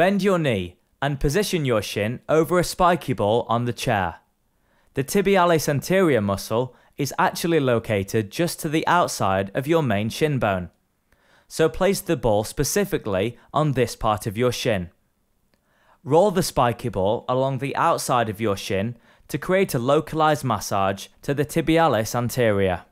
Bend your knee and position your shin over a spiky ball on the chair. The tibialis anterior muscle is actually located just to the outside of your main shin bone. So place the ball specifically on this part of your shin. Roll the spiky ball along the outside of your shin to create a localized massage to the tibialis anterior.